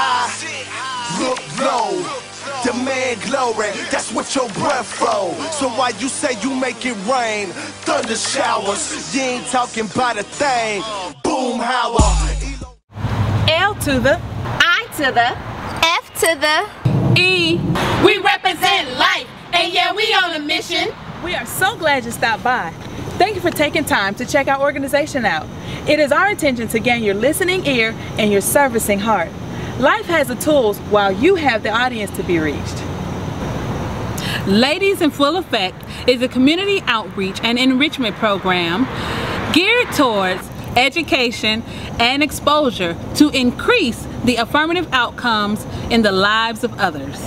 high, look low, demand glory. That's what your breath for. So why you say you make it rain? Thunder showers, you ain't talking about a thing. Boom, how L to the, I to the, F to the, E. We represent life, and yeah, we on a mission. We are so glad you stopped by. Thank you for taking time to check our organization out. It is our intention to gain your listening ear and your servicing heart. Life has the tools while you have the audience to be reached. Ladies in Full Effect is a community outreach and enrichment program geared towards education and exposure to increase the affirmative outcomes in the lives of others.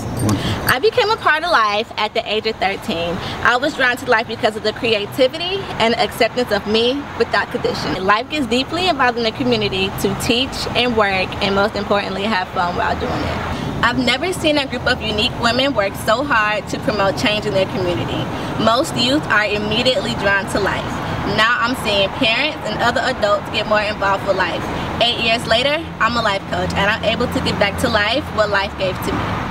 I became a part of life at the age of 13. I was drawn to life because of the creativity and acceptance of me without condition. Life gets deeply involved in the community to teach and work and most importantly have fun while doing it. I've never seen a group of unique women work so hard to promote change in their community. Most youth are immediately drawn to life. Now I'm seeing parents and other adults get more involved with life. Eight years later, I'm a life coach and I'm able to give back to life what life gave to me.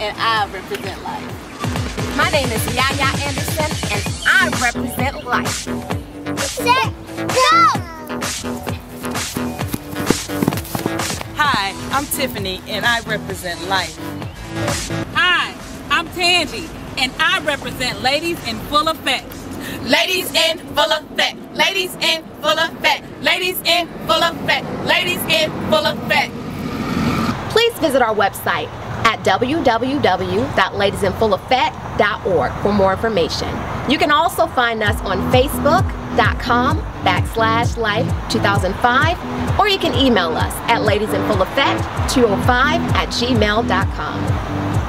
And I represent life. My name is Yaya Anderson and I represent life. Set, go! Hi, I'm Tiffany and I represent life. Hi, I'm Tangi, and I represent Ladies in Full Effect. Ladies in full effect. Ladies in full effect. Ladies in full effect. Ladies in full effect. Please visit our website at www.ladiesinfulleffect.org for more information. You can also find us on facebook.com backslash life 2005 or you can email us at ladiesinfulleffect205 at gmail.com.